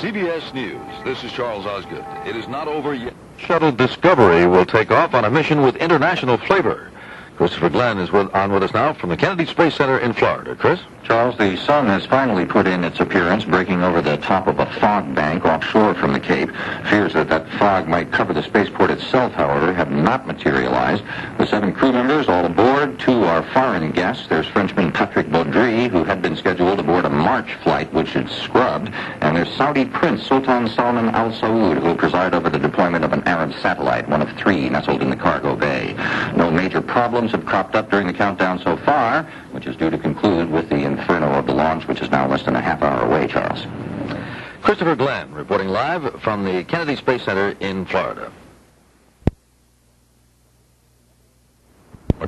CBS News. This is Charles Osgood. It is not over yet. Shuttle Discovery will take off on a mission with international flavor. Christopher Glenn is with, on with us now from the Kennedy Space Center in Florida. Chris? Charles, the sun has finally put in its appearance, breaking over the top of a fog bank offshore from the Cape. Fears that that fog might cover the spaceport itself, however, have not materialized. The seven crew members all aboard. Two are foreign guests. There's Frenchman Patrick Baudry, who had been scheduled aboard a March flight, which is scrubbed. And there's Saudi Prince Sultan Salman Al Saud, who will preside over the deployment of an Arab satellite, one of three nestled in the cargo bay. No major problems have cropped up during the countdown so far, which is due to conclude with the inferno of the launch, which is now less than a half hour away, Charles. Christopher Glenn reporting live from the Kennedy Space Center in Florida.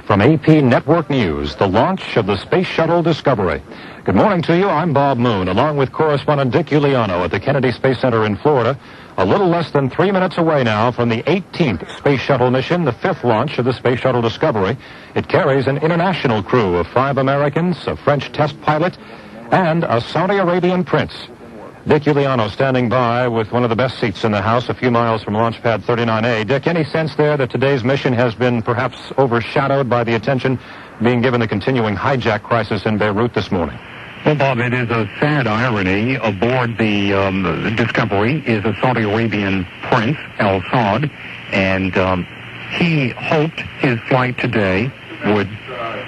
From AP Network News, the launch of the Space Shuttle Discovery. Good morning to you. I'm Bob Moon, along with correspondent Dick Uliano at the Kennedy Space Center in Florida. A little less than three minutes away now from the 18th Space Shuttle mission, the fifth launch of the Space Shuttle Discovery. It carries an international crew of five Americans, a French test pilot, and a Saudi Arabian prince. Dick Uliano standing by with one of the best seats in the house a few miles from launch pad 39A. Dick, any sense there that today's mission has been perhaps overshadowed by the attention being given the continuing hijack crisis in Beirut this morning? Well, Bob, it is a sad irony. Aboard the um, Discovery is a Saudi Arabian prince, Al Saud, and um, he hoped his flight today would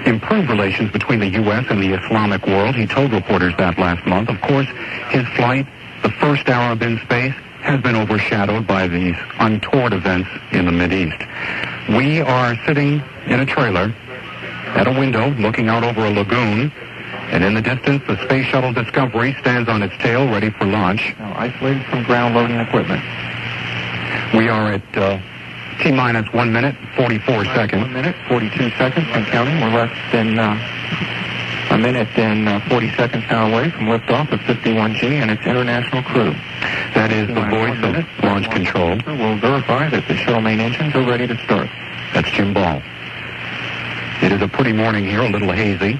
improve relations between the U.S. and the Islamic world. He told reporters that last month. Of course, his flight, the first Arab in space, has been overshadowed by these untoward events in the East. We are sitting in a trailer at a window looking out over a lagoon, and in the distance, the Space Shuttle Discovery stands on its tail ready for launch. Now isolated from ground loading equipment. We are at uh, T-minus 1 minute, 44 seconds. 1 minute, 42 seconds and counting. We're less than uh, a minute and uh, 40 seconds now away from liftoff of 51G and its international crew. That is the voice of launch control. We'll verify that the shuttle main engines are ready to start. That's Jim Ball. It is a pretty morning here, a little hazy.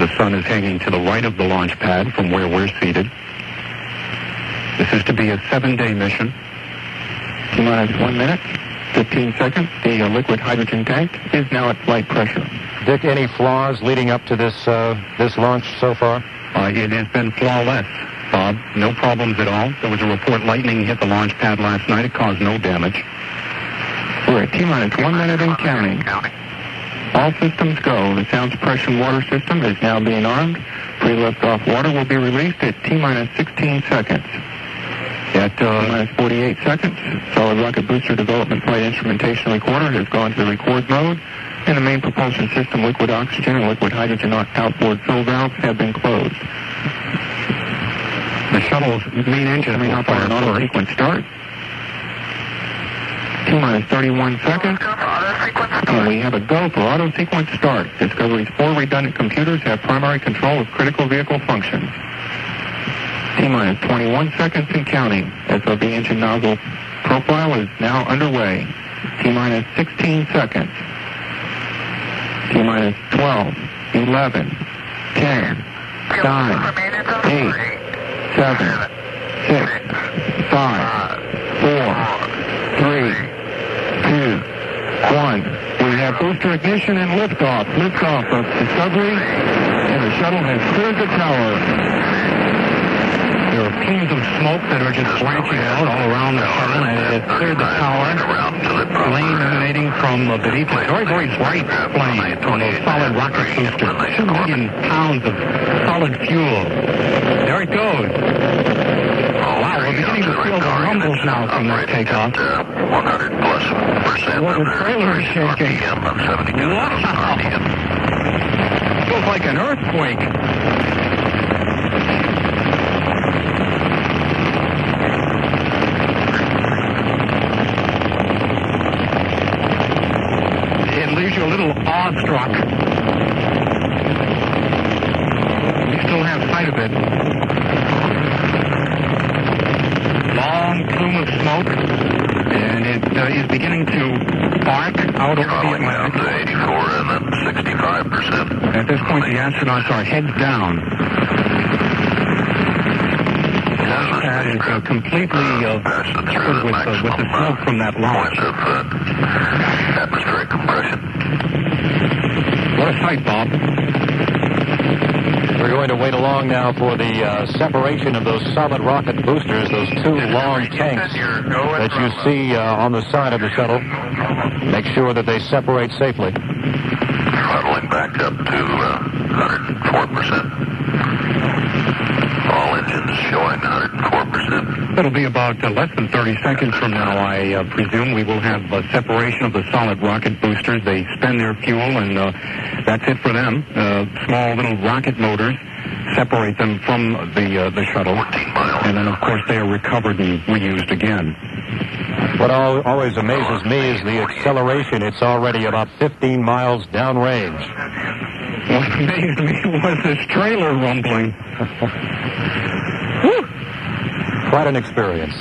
The sun is hanging to the right of the launch pad from where we're seated. This is to be a seven-day mission. T-minus 1 minute, 15 seconds. The uh, liquid hydrogen tank is now at flight pressure. Dick, any flaws leading up to this uh, this launch so far? Uh, it has been flawless, Bob. No problems at all. There was a report lightning hit the launch pad last night. It caused no damage. We're at T-minus 1 minute and counting. All systems go. The sound suppression water system is now being armed. Pre-liftoff water will be released at T-minus 16 seconds. At uh, minus 48 seconds, solid rocket booster development flight instrumentation recorder has gone to record mode, and the main propulsion system, liquid oxygen and liquid hydrogen outboard fill valves have been closed. The shuttle's main engine coming up on an auto sequence start. T minus 31 seconds. We have a go for auto sequence start. Discovery's four redundant computers have primary control of critical vehicle functions. T minus 21 seconds and counting. SRB engine nozzle profile is now underway. T minus 16 seconds. T minus 12, 11, 10, 9, 8, 7, 6, 5, 4, 3, 2, 1. Have booster ignition and liftoff. Liftoff of Discovery, and the shuttle has cleared the tower. There are plumes of smoke that are just branching out all around the shuttle, and it cleared the tower. Flame emanating from uh, beneath it. Very, very bright flame from a solid rocket booster. Two million pounds of solid fuel. There it goes. Wow, we're beginning to feel the rumbles now from this takeoff. 100 plus percent Well, the trailer is shaking. RPM of 72,000 Wow. RPM. Feels like an earthquake. It leaves you a little awestruck. We still have sight of it. Long plume of smoke, and it uh, is beginning to arc out over the Throttling down to 84 and then 65 percent. At this point, the astronauts are heads down. pad is uh, completely uh, covered with, uh, with the smoke from that launch. Of uh, atmospheric compression. What a sight, Bob. We're going to wait along now for the uh, separation of those solid rocket boosters, those two long tanks that you see uh, on the side of the shuttle. Make sure that they separate safely. Throttling back up to uh, 104%. All engines showing 104%. It'll be about uh, less than 30 seconds from now, I uh, presume. We will have uh, separation of the solid rocket boosters. They spend their fuel, and uh, that's it for them. Uh, small little rocket motors separate them from the uh, the shuttle, and then of course they are recovered and reused again. What always amazes me is the acceleration. It's already about 15 miles downrange. What amazed me was this trailer rumbling. Quite an experience.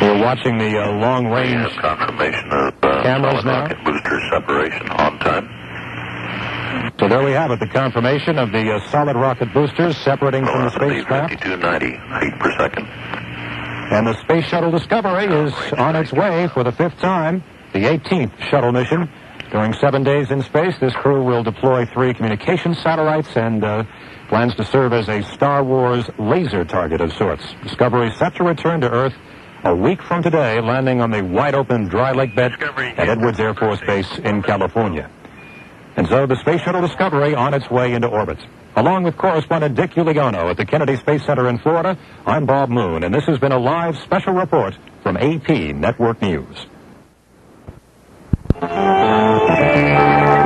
We're watching the uh, long range confirmation of uh, Cameras now? rocket booster separation on time. So there we have it, the confirmation of the uh, solid rocket boosters separating from the spacecraft. 5290 feet per second. And the Space Shuttle Discovery is on its way for the fifth time, the 18th shuttle mission. During seven days in space, this crew will deploy three communication satellites and uh, plans to serve as a Star Wars laser target of sorts. Discovery set to return to Earth a week from today, landing on the wide open dry lake bed at Edwards Air Force Base in California. And so the Space Shuttle Discovery on its way into orbit. Along with correspondent Dick Uliano at the Kennedy Space Center in Florida, I'm Bob Moon, and this has been a live special report from AP Network News.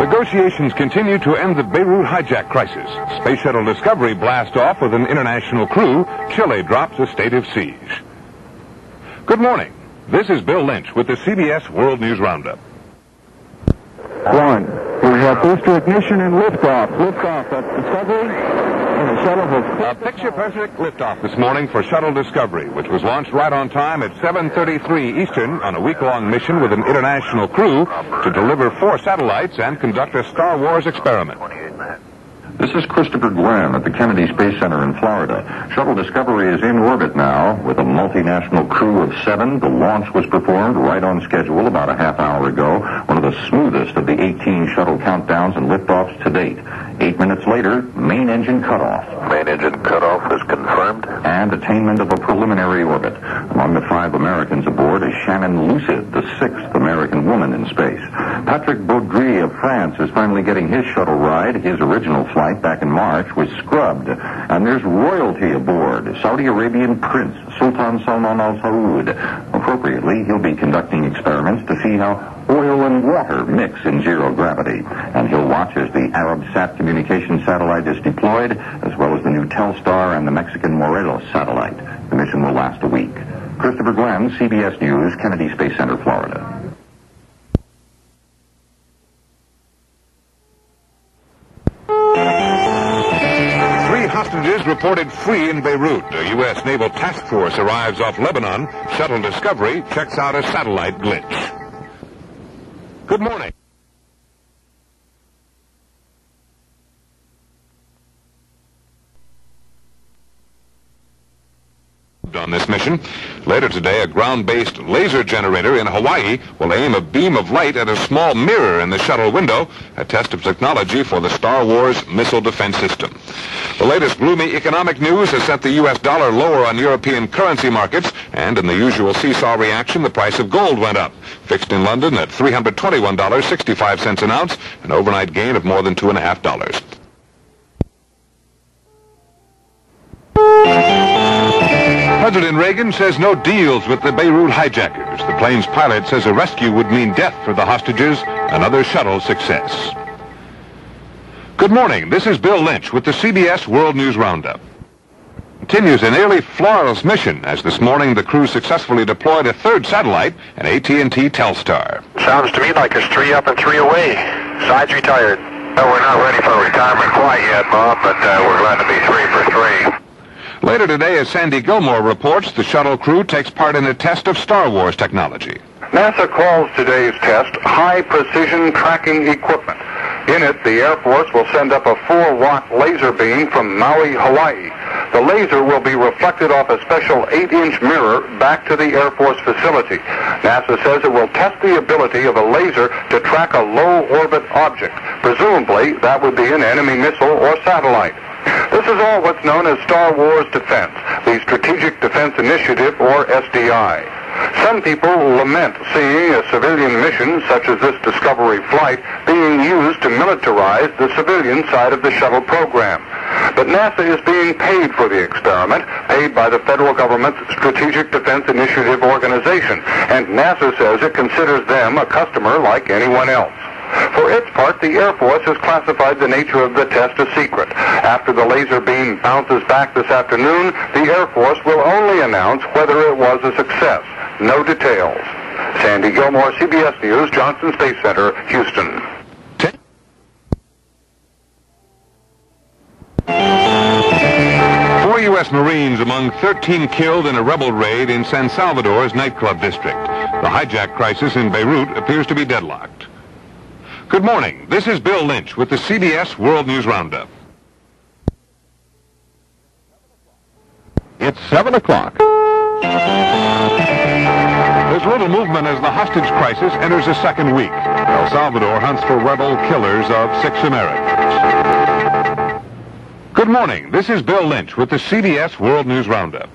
Negotiations continue to end the Beirut hijack crisis. Space Shuttle Discovery blast off with an international crew. Chile drops a state of siege. Good morning. This is Bill Lynch with the CBS World News Roundup. One. We have booster ignition and liftoff. Liftoff at Discovery. A picture perfect liftoff this morning for Shuttle Discovery, which was launched right on time at 7.33 Eastern on a week-long mission with an international crew to deliver four satellites and conduct a Star Wars experiment. This is Christopher Glenn at the Kennedy Space Center in Florida. Shuttle Discovery is in orbit now with a multinational crew of seven. The launch was performed right on schedule about a half hour ago. One of the smoothest of the 18 shuttle countdowns and liftoffs to date. Eight minutes later, main engine cutoff Main engine cutoff is confirmed. and attainment of a preliminary orbit. Among the five Americans Shannon Lucid, the sixth American woman in space. Patrick Baudry of France is finally getting his shuttle ride. His original flight back in March was scrubbed. And there's royalty aboard. Saudi Arabian Prince Sultan Salman Al Saud. Appropriately, he'll be conducting experiments to see how oil and water mix in zero gravity. And he'll watch as the Arabsat communication satellite is deployed, as well as the new Telstar and the Mexican Morelos satellite. The mission will last a week. Christopher Glenn, CBS News, Kennedy Space Center, Florida. Three hostages reported free in Beirut. A U.S. naval task force arrives off Lebanon. Shuttle Discovery checks out a satellite glitch. Good morning. On this mission. Later today, a ground-based laser generator in Hawaii will aim a beam of light at a small mirror in the shuttle window, a test of technology for the Star Wars missile defense system. The latest gloomy economic news has sent the U.S. dollar lower on European currency markets, and in the usual seesaw reaction, the price of gold went up. Fixed in London at $321.65 an ounce, an overnight gain of more than $2.5. President Reagan says no deals with the Beirut hijackers. The plane's pilot says a rescue would mean death for the hostages, another shuttle success. Good morning. This is Bill Lynch with the CBS World News Roundup. Continues a nearly flawless mission as this morning the crew successfully deployed a third satellite, an AT&T Telstar. Sounds to me like it's three up and three away. Sides retired. No, we're not ready for retirement quite yet, Bob, but uh, we're glad to be three for three. Later today, as Sandy Gilmore reports, the shuttle crew takes part in a test of Star Wars technology. NASA calls today's test high precision tracking equipment. In it, the Air Force will send up a 4-watt laser beam from Maui, Hawaii. The laser will be reflected off a special 8-inch mirror back to the Air Force facility. NASA says it will test the ability of a laser to track a low-orbit object. Presumably, that would be an enemy missile or satellite. This is all what's known as Star Wars Defense, the Strategic Defense Initiative, or SDI. Some people lament seeing a civilian mission such as this Discovery flight being used to militarize the civilian side of the shuttle program. But NASA is being paid for the experiment, paid by the federal government's Strategic Defense Initiative organization, and NASA says it considers them a customer like anyone else. For its part, the Air Force has classified the nature of the test a secret. After the laser beam bounces back this afternoon, the Air Force will only announce whether it was a success. No details. Sandy Gilmore, CBS News, Johnson Space Center, Houston. Four U.S. Marines among 13 killed in a rebel raid in San Salvador's nightclub district. The hijack crisis in Beirut appears to be deadlocked. Good morning. This is Bill Lynch with the CBS World News Roundup. It's 7 o'clock. There's little movement as the hostage crisis enters a second week. El Salvador hunts for rebel killers of six Americans. Good morning. This is Bill Lynch with the CBS World News Roundup.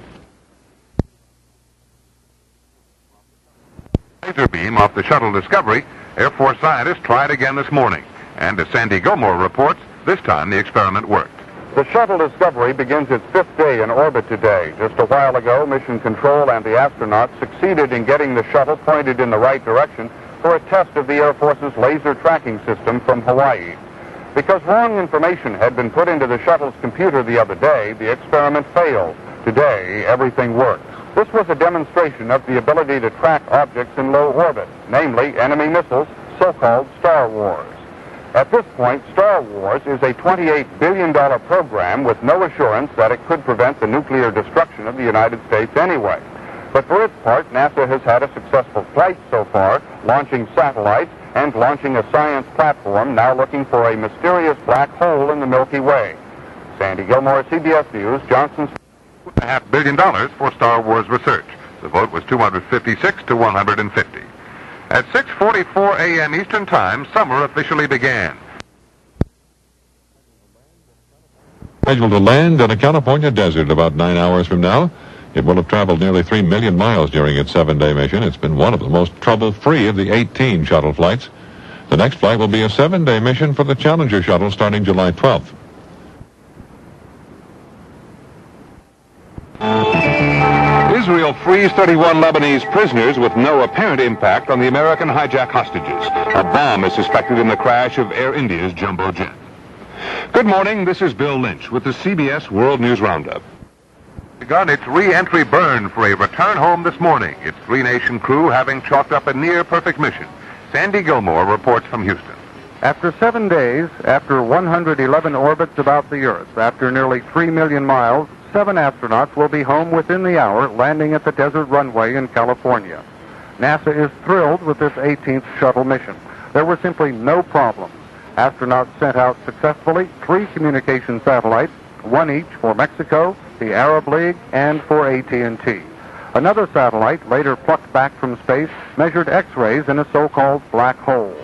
Laser beam off the shuttle Discovery, Air Force scientists tried again this morning. And as Sandy Gilmore reports, this time the experiment worked. The shuttle Discovery begins its fifth day in orbit today. Just a while ago, Mission Control and the astronauts succeeded in getting the shuttle pointed in the right direction for a test of the Air Force's laser tracking system from Hawaii. Because wrong information had been put into the shuttle's computer the other day, the experiment failed. Today, everything works. This was a demonstration of the ability to track objects in low orbit, namely enemy missiles, so-called Star Wars. At this point, Star Wars is a $28 billion program with no assurance that it could prevent the nuclear destruction of the United States anyway. But for its part, NASA has had a successful flight so far, launching satellites and launching a science platform now looking for a mysterious black hole in the Milky Way. Sandy Gilmore, CBS News, Johnson. A half billion dollars for Star Wars research. The vote was 256 to 150. At 6:44 a.m. Eastern Time, summer officially began. Scheduled to land in a California desert about nine hours from now. It will have traveled nearly 3 million miles during its seven-day mission. It's been one of the most trouble-free of the 18 shuttle flights. The next flight will be a seven-day mission for the Challenger shuttle starting July 12th. Frees 31 Lebanese prisoners with no apparent impact on the American hijack hostages. A bomb is suspected in the crash of Air India's jumbo jet. Good morning. This is Bill Lynch with the CBS World News Roundup. Begun its re-entry burn for a return home this morning. Its three-nation crew having chalked up a near-perfect mission. Sandy Gilmore reports from Houston. After seven days, after 111 orbits about the Earth, after nearly 3 million miles, seven astronauts will be home within the hour, landing at the desert runway in California. NASA is thrilled with this 18th shuttle mission. There were simply no problems. Astronauts sent out successfully three communication satellites, one each for Mexico, the Arab League, and for AT&T. Another satellite, later plucked back from space, measured X-rays in a so-called black hole.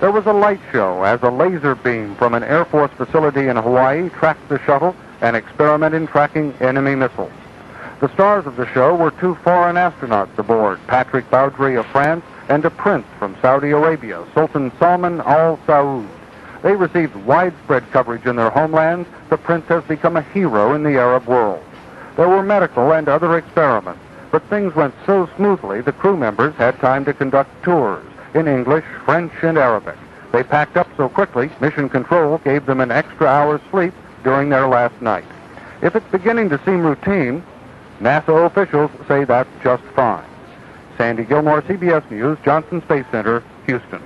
There was a light show as a laser beam from an Air Force facility in Hawaii tracked the shuttle and experiment in tracking enemy missiles. The stars of the show were two foreign astronauts aboard, Patrick Baudry of France and a prince from Saudi Arabia, Sultan Salman Al Saud. They received widespread coverage in their homelands. The prince has become a hero in the Arab world. There were medical and other experiments, but things went so smoothly the crew members had time to conduct tours in English, French, and Arabic. They packed up so quickly, Mission Control gave them an extra hour's sleep during their last night. If it's beginning to seem routine, NASA officials say that's just fine. Sandy Gilmore, CBS News, Johnson Space Center, Houston.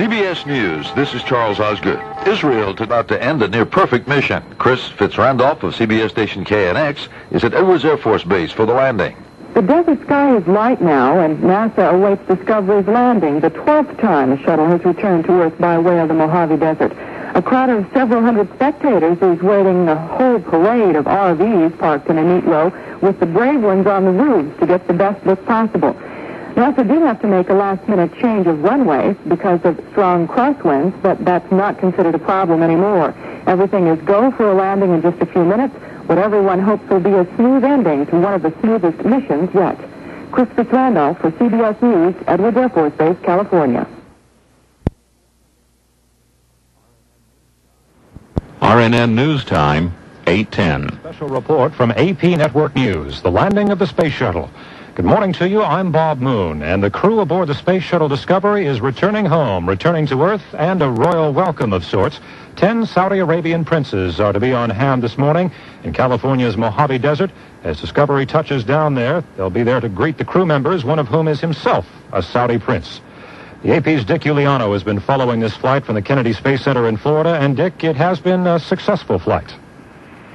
CBS News, this is Charles Osgood. Israel is about to end a near-perfect mission. Chris Fitzrandolph of CBS station KNX is at Edwards Air Force Base for the landing. The desert sky is light now, and NASA awaits Discovery's landing, the 12th time a shuttle has returned to Earth by way of the Mojave Desert. A crowd of several hundred spectators is waiting a whole parade of RVs parked in a neat row with the brave ones on the roofs to get the best look possible. NASA did have to make a last-minute change of runway because of strong crosswinds, but that's not considered a problem anymore. Everything is go for a landing in just a few minutes, what everyone hopes will be a smooth ending to one of the smoothest missions yet. Chris Randolph for CBS News, Edwards Air Force Base, California. RNN News Time, 810. Special report from AP Network News, the landing of the space shuttle. Good morning to you. I'm Bob Moon, and the crew aboard the Space Shuttle Discovery is returning home, returning to Earth, and a royal welcome of sorts. Ten Saudi Arabian princes are to be on hand this morning in California's Mojave Desert. As Discovery touches down there, they'll be there to greet the crew members, one of whom is himself a Saudi prince. The AP's Dick Uliano has been following this flight from the Kennedy Space Center in Florida, and Dick, it has been a successful flight.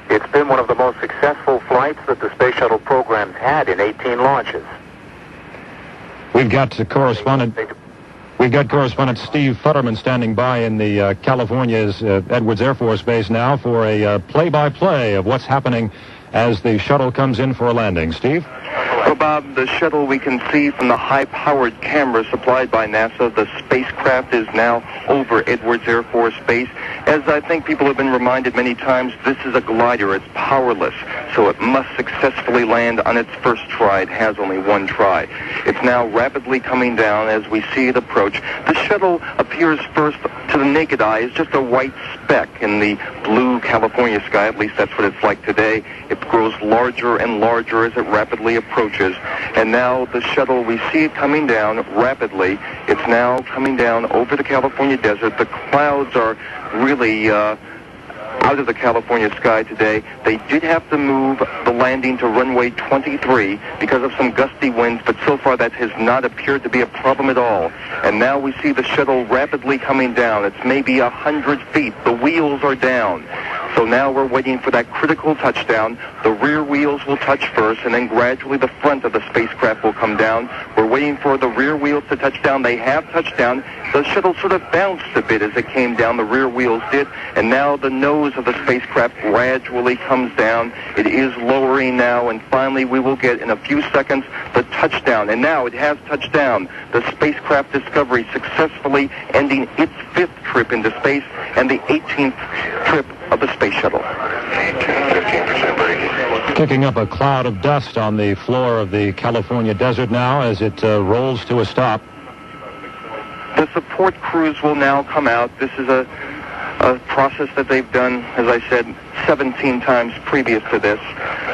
It's been one of the most successful flights that the Space Shuttle program's had in 18 launches. We've got correspondent. We've got correspondent Steve Futterman standing by in the uh, California's uh, Edwards Air Force Base now for a uh, play-by-play of what's happening as the shuttle comes in for a landing. Steve? Bob, the shuttle we can see from the high-powered camera supplied by NASA, the spacecraft is now over Edwards Air Force Base. As I think people have been reminded many times, this is a glider. It's powerless, so it must successfully land on its first try. It has only one try. It's now rapidly coming down as we see it approach. The shuttle appears first to the naked eye as just a white speck in the blue California sky. At least that's what it's like today. It grows larger and larger as it rapidly approaches. And now the shuttle, we see it coming down rapidly. It's now coming down over the California desert. The clouds are really uh, out of the California sky today. They did have to move the landing to runway 23 because of some gusty winds, but so far that has not appeared to be a problem at all. And now we see the shuttle rapidly coming down. It's maybe a hundred feet. The wheels are down. So now we're waiting for that critical touchdown. The rear wheels will touch first, and then gradually the front of the spacecraft will come down. We're waiting for the rear wheels to touch down. They have touched down. The shuttle sort of bounced a bit as it came down. The rear wheels did, and now the nose of the spacecraft gradually comes down. It is lowering now, and finally we will get in a few seconds the touchdown. And now it has touched down. The spacecraft Discovery successfully ending its fifth trip into space and the 18th trip of the space shuttle. Kicking up a cloud of dust on the floor of the California desert now as it uh, rolls to a stop. The support crews will now come out. This is a, a process that they've done, as I said, 17 times previous to this,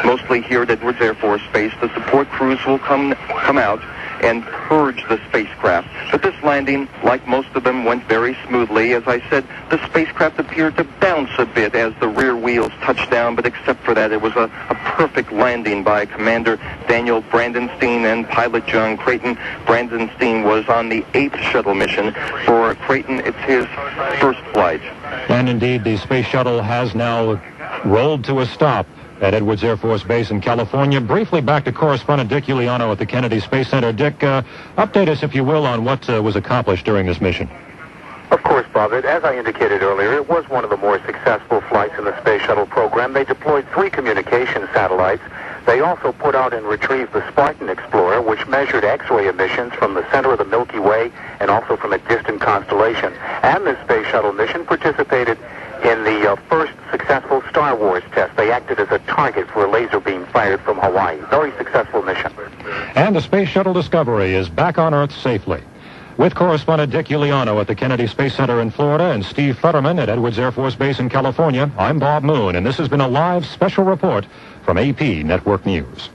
mostly here at Edwards Air Force Base. The support crews will come come out and purge the spacecraft. But this landing, like most of them, went very smoothly. As I said, the spacecraft appeared to bounce a bit as the rear wheels touched down, but except for that, it was a, a perfect landing by Commander Daniel Brandenstein and pilot John Creighton. Brandenstein was on the eighth shuttle mission. For Creighton, it's his first flight. And indeed, the space shuttle has now rolled to a stop at Edwards Air Force Base in California. Briefly back to correspondent Dick Uliano at the Kennedy Space Center. Dick, uh, update us, if you will, on what uh, was accomplished during this mission. Of course, Bob. As I indicated earlier, it was one of the more successful flights in the Space Shuttle program. They deployed three communication satellites. They also put out and retrieved the Spartan Explorer, which measured X-ray emissions from the center of the Milky Way and also from a distant constellation. And this Space Shuttle mission participated in the uh, first successful Star Wars test. They acted as a target for a laser beam fired from Hawaii. Very successful mission. And the Space Shuttle Discovery is back on Earth safely. With correspondent Dick Uliano at the Kennedy Space Center in Florida and Steve Futterman at Edwards Air Force Base in California, I'm Bob Moon, and this has been a live special report from AP Network News.